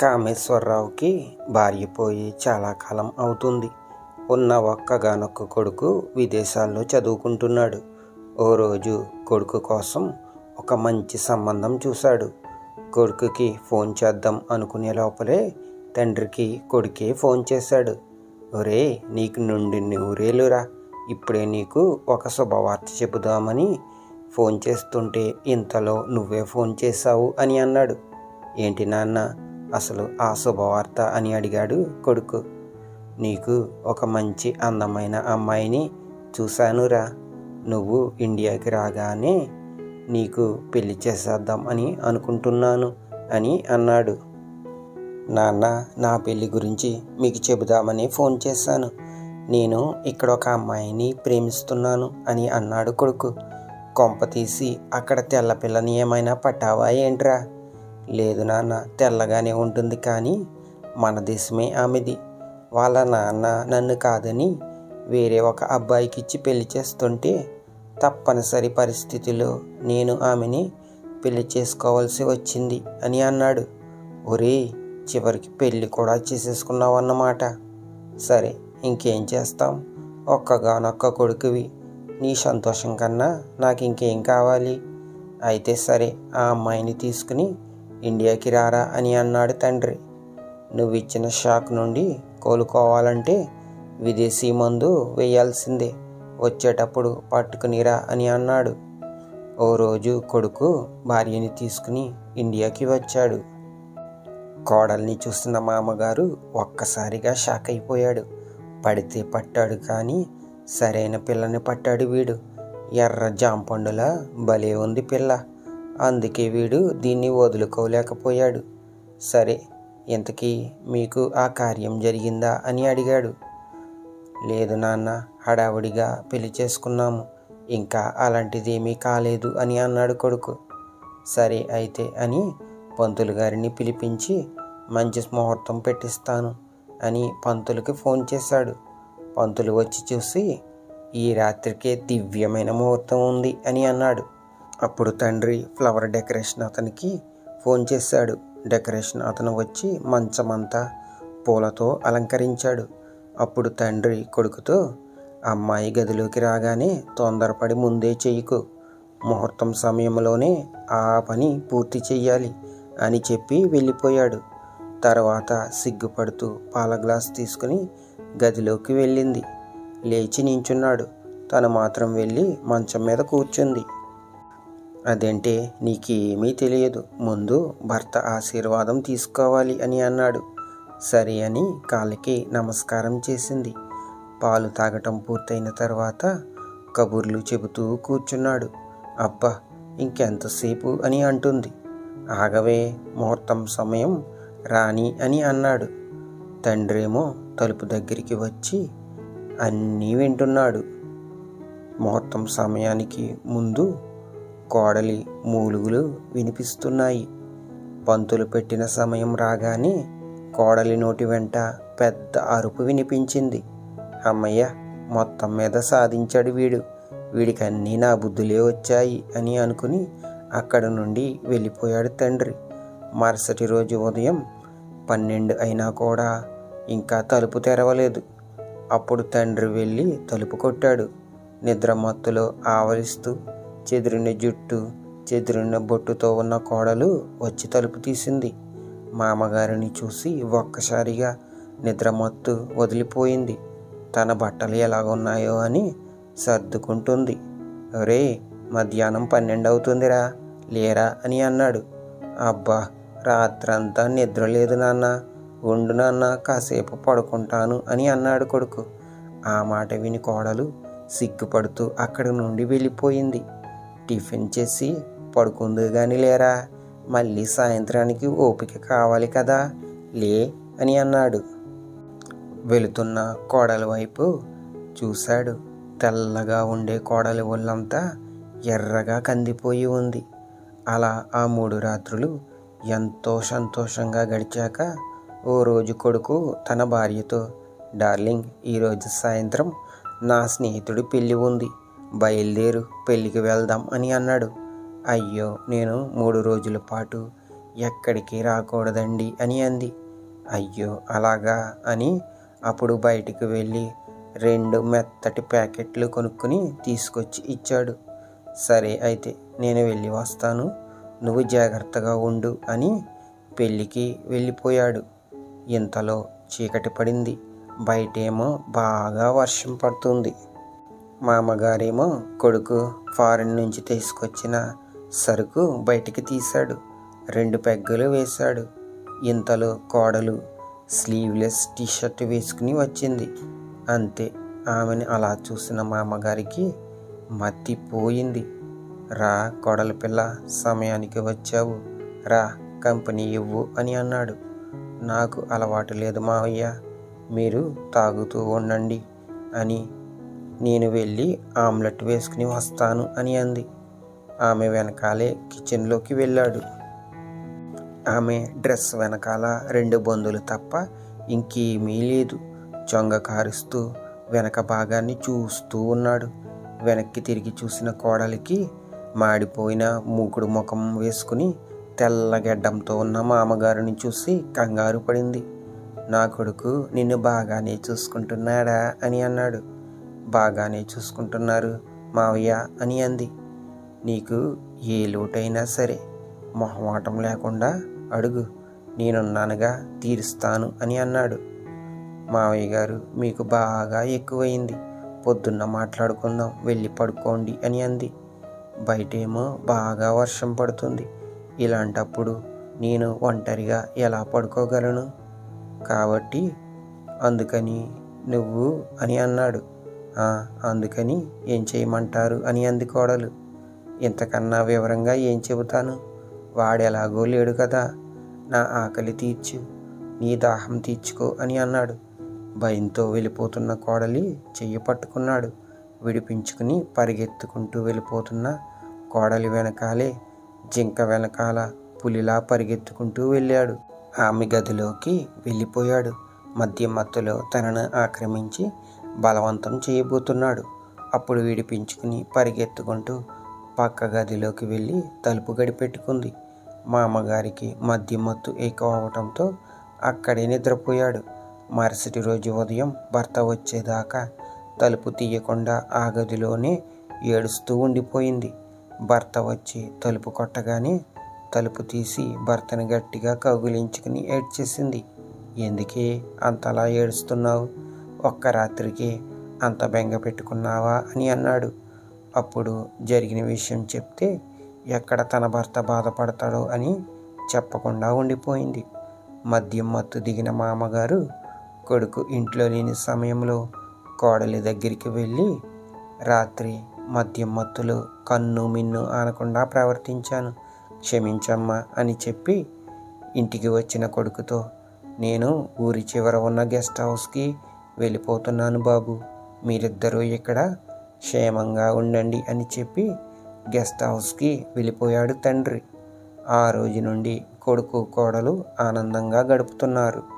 కామేశ్వరరావుకి భార్య పోయి చాలా కాలం అవుతుంది. ఉన్న ఒక్కగానొక్క కొడుకు విదేశాల్లో చదువుకుంటున్నాడు. ఓ రోజు కొడుకు కోసం ఒక మంచి సంబంధం చూశాడు. కొడుకుకి ఫోన్ చేద్దాం అనుకునే లోపలే తండ్రికి కొడుకే ఫోన్ చేశాడు. ఒరే నీకు నుండి నూరేలురా ఇప్పుడే నీకు ఒక శుభవార్త చెబుదామని ఫోన్ చేస్తుంటే ఇంతలో నువ్వే ఫోన్ చేశావు అని అన్నాడు. ఏంటి నాన్న అసలు ఆ శుభవార్త అని అడిగాడు కొడుకు. నీకు ఒక మంచి అందమైన అమ్మాయిని చూశానురా. నువ్వు ఇండియాకి రాగానే నీకు పెళ్ళి చేసేద్దాం అని అనుకుంటున్నాను అని అన్నాడు. నాన్న నా పెళ్ళి గురించి మీకు చెబుదామని ఫోన్ చేశాను. నేను ఇక్కడ ఒక అమ్మాయిని ప్రేమిస్తున్నాను అని అన్నాడు కొడుకు. కొంప తీసి అక్కడ తెల్లపిల్లని ఏమైనా పట్టావా ఏంట్రా? లేదు నాన్న తెల్లగానే ఉంటుంది కానీ మన దేశమే ఆమెది. వాళ్ళ నాన్న నన్ను కాదని వేరే ఒక అబ్బాయికి ఇచ్చి పెళ్ళి చేస్తుంటే తప్పనిసరి పరిస్థితిలో నేను ఆమెని పెళ్ళి చేసుకోవాల్సి వచ్చింది అని అన్నాడు. ఒరే చివరికి పెళ్ళి కూడా చేసేసుకున్నావు అన్నమాట సరే ఇంకేం చేస్తాం? ఒక్కగానొక్క కొడుకువి. నీ సంతోషం కన్నా నాకు ఇంకేం కావాలి? అయితే సరే ఆ అమ్మాయిని తీసుకుని ఇండియాకి రారా అని అన్నాడు తండ్రి. నువ్వు ఇచ్చిన షాక్ నుండి కోలుకోవాలంటే విదేశీ మందు వేయాల్సిందే. వచ్చేటప్పుడు పట్టుకునిరా అని అన్నాడు. ఓ రోజు కొడుకు భార్యని తీసుకుని ఇండియాకి వచ్చాడు. కోడల్ని చూసిన మామగారు ఒక్కసారిగా షాక్ అయిపోయాడు. పడితే పట్టాడు కానీ సరైన పిల్లని పట్టాడు వీడు. ఎర్ర జాంపండులా భలే ఉంది పిల్ల. అందుకే వీడు దీన్ని వదులుకోలేకపోయాడు. సరే ఇంతకీ మీకు ఆ కార్యం జరిగిందా అని అడిగాడు. లేదు నాన్న హడావుడిగా పెళ్ళి చేసుకున్నాము. ఇంకా అలాంటిదేమీ కాలేదు అని అన్నాడు కొడుకు. సరే అయితే అని పంతులు గారిని పిలిపించి మంచి ముహూర్తం పెట్టిస్తాను అని పంతులకి ఫోన్ చేశాడు. పంతులు వచ్చి చూసి ఈ రాత్రికే దివ్యమైన ముహూర్తం ఉంది అని అన్నాడు. అప్పుడు తండ్రి ఫ్లవర్ డెకరేషన్ అతనికి ఫోన్ చేశాడు. డెకరేషన్ అతను వచ్చి మంచమంతా పూలతో అలంకరించాడు. అప్పుడు తండ్రి కొడుకుతో అమ్మాయి గదిలోకి రాగానే తొందరపడి ముందే చేయకు. ముహూర్తం సమయంలోనే ఆ పని పూర్తి చెయ్యాలి అని చెప్పి వెళ్ళిపోయాడు. తర్వాత సిగ్గుపడుతూ పాల గ్లాస్ తీసుకుని గదిలోకి వెళ్ళింది. లేచి నించున్నాడు. తను మాత్రం వెళ్ళి మంచం మీద కూర్చుంది. అదేంటే నీకేమీ తెలియదు. ముందు భర్త ఆశీర్వాదం తీసుకోవాలి అని అన్నాడు. సరే అని కాళ్ళకి నమస్కారం చేసింది. పాలు తాగటం పూర్తయిన తర్వాత కబుర్లు చెబుతూ కూర్చున్నాడు. అబ్బా ఇంకెంతసేపు అని అంటుంది. ఆగవే ముహూర్తం సమయం రాని అని అన్నాడు. తండ్రేమో తలుపు దగ్గరికి వచ్చి అన్నీ వింటున్నాడు. ముహూర్తం సమయానికి ముందు కోడలి మూలుగులు వినిపిస్తున్నాయి. పంతులు పెట్టిన సమయం రాగానే కోడలి నోటి వెంట పెద్ద అరుపు వినిపించింది. అమ్మయ్య మొత్తం మీద సాధించాడు వీడు. వీడికి అన్నీ నా బుద్ధులే వచ్చాయి అని అనుకుని అక్కడ నుండి వెళ్ళిపోయాడు తండ్రి. మరుసటి రోజు ఉదయం పన్నెండు అయినా కూడా ఇంకా తలుపు తెరవలేదు. అప్పుడు తండ్రి వెళ్ళి తలుపు కొట్టాడు. నిద్ర మత్తులో ఆవలిస్తూ చెదిరిన జుట్టు చెదిరిన బొట్టుతో ఉన్న కోడలు వచ్చి తలుపు తీసింది. మామగారిని చూసి ఒక్కసారిగా నిద్రమత్తు వదిలిపోయింది. తన బట్టలు ఎలాగున్నాయో అని సర్దుకుంటుంది. రే మధ్యాహ్నం పన్నెండు అవుతుందిరా లేరా? అని అన్నాడు. అబ్బా రాత్రంతా నిద్ర లేదు నాన్న ఉండు నాన్న కాసేపు పడుకుంటాను అని అన్నాడు కొడుకు. ఆ మాట విని కోడలు సిగ్గుపడుతూ అక్కడి నుండి వెళ్ళిపోయింది. టిఫిన్ చేసి పడుకుంది కానీ లేరా? మళ్ళీ సాయంత్రానికి ఓపిక కావాలి కదా? లే అని అన్నాడు. వెళుతున్న కోడలి వైపు చూశాడు. తెల్లగా ఉండే కోడలి ఒళ్ళంతా ఎర్రగా కందిపోయి ఉంది. అలా ఆ మూడు రాత్రులు ఎంతో సంతోషంగా గడిచాక ఓ రోజు కొడుకు తన భార్యతో డార్లింగ్ ఈరోజు సాయంత్రం నా స్నేహితుడి పెళ్ళి ఉంది. బయలుదేరు పెళ్ళికి వెళ్దాం అని అన్నాడు. అయ్యో నేను మూడు రోజుల పాటు ఎక్కడికి రాకూడదండి అని అంది. అయ్యో అలాగా అని అప్పుడు బయటికి వెళ్ళి రెండు మెత్తటి ప్యాకెట్లు కొనుక్కుని తీసుకొచ్చి ఇచ్చాడు. సరే అయితే నేను వెళ్ళి వస్తాను. నువ్వు జాగ్రత్తగా ఉండు అని పెళ్ళికి వెళ్ళిపోయాడు. ఇంతలో చీకటి పడింది. బయటేమో బాగా వర్షం పడుతుంది. మామగారేమో కొడుకు ఫారెన్ నుంచి తీసుకొచ్చిన సరుకు బయటికి తీశాడు. రెండు పెగ్గలు వేశాడు. ఇంతలో కోడలు స్లీవ్లెస్ టీషర్ట్ వేసుకుని వచ్చింది. అంతే ఆమెను అలా చూసిన మామగారికి మత్తిపోయింది రా కొడల పిల్ల సమయానికి వచ్చావు. రా కంపెనీ ఇవ్వు అని అన్నాడు. నాకు అలవాటు లేదు మావయ్య. మీరు తాగుతూ ఉండండి అని నేను వెళ్ళి ఆమ్లెట్ వేసుకుని వస్తాను అని అంది. ఆమె వెనకాలే కిచెన్లోకి వెళ్ళాడు. ఆమె డ్రెస్ వెనకాల రెండు బొందులు తప్ప ఇంకేమీ లేదు. చొంగ కారుస్తూ వెనక భాగాన్ని చూస్తూ ఉన్నాడు. వెనక్కి తిరిగి చూసిన కోడలికి మాడిపోయిన మూకుడు ముఖం వేసుకుని తెల్ల గెడ్డంతో ఉన్న మామగారిని చూసి కంగారు పడింది. నా కొడుకు నిన్ను బాగానే చూసుకుంటున్నాడా అని అన్నాడు. బాగానే చూసుకుంటున్నారు మావయ్య అని అంది. నీకు ఏ లోటైనా సరే మొహమాటం లేకుండా అడుగు నేనున్నానుగా తీరుస్తాను అని అన్నాడు. మావయ్య గారు మీకు బాగా ఎక్కువైంది. పొద్దున్న మాట్లాడుకుందాం వెళ్ళి పడుకోండి అని అంది. బయటేమో బాగా వర్షం పడుతుంది. ఇలాంటప్పుడు నేను ఒంటరిగా ఎలా పడుకోగలను? కాబట్టి అందుకని నువ్వు అని అన్నాడు. అందుకని ఏం చేయమంటారు అని అంది కోడలు. ఇంతకన్నా వివరంగా ఏం చెబుతాను? వాడెలాగో లేడు కదా. నా ఆకలి తీర్చు నీ దాహం తీర్చుకో అని అన్నాడు. భయంతో వెళ్ళిపోతున్న కోడలి చెయ్యి పట్టుకున్నాడు. విడిపించుకుని పరిగెత్తుకుంటూ వెళ్ళిపోతున్న కోడలి వెనకాలే జింక వెనకాల పులిలా పరిగెత్తుకుంటూ వెళ్ళాడు. ఆమె గదిలోకి వెళ్ళిపోయాడు. మధ్య మత్తులో తనను ఆక్రమించి బలవంతం చేయబోతున్నాడు. అప్పుడు విడిపించుకుని పరిగెత్తుకుంటూ పక్క గదిలోకి వెళ్ళి తలుపు గడిపెట్టుకుంది. మామగారికి అమ్మగారికి మత్తు ఎక్కువ అవటంతో అక్కడే నిద్రపోయాడు. మరుసటి రోజు ఉదయం భర్త వచ్చేదాకా తలుపు తీయకుండా ఆ గదిలోనే ఏడుస్తూ ఉండిపోయింది. భర్త వచ్చి తలుపు కొట్టగానే తలుపు తీసి భర్తను గట్టిగా కౌగిలించుకుని ఏడ్చేసింది. ఎందుకే అంతలా ఏడుస్తున్నావు? ఒక్క రాత్రికి అంత బెంగ పెట్టుకున్నావా అని అన్నాడు. అప్పుడు జరిగిన విషయం చెప్తే ఎక్కడ తన భర్త బాధపడతాడో అని చెప్పకుండా ఉండిపోయింది. మద్యం మత్తు దిగిన మామగారు కొడుకు ఇంట్లో లేని సమయంలో కోడలి దగ్గరికి వెళ్ళి రాత్రి మద్యం మత్తులు కన్ను మిన్ను ఆనకుండా ప్రవర్తించాను క్షమించమ్మా అని చెప్పి ఇంటికి వచ్చిన కొడుకుతో నేను ఊరి చివర ఉన్న గెస్ట్ హౌస్కి వెళ్ళిపోతున్నాను బాబు. మీరిద్దరూ ఇక్కడ క్షేమంగా ఉండండి అని చెప్పి గెస్ట్ హౌస్కి వెళ్ళిపోయాడు తండ్రి. ఆ రోజు నుండి కొడుకు కోడలు ఆనందంగా గడుపుతున్నారు.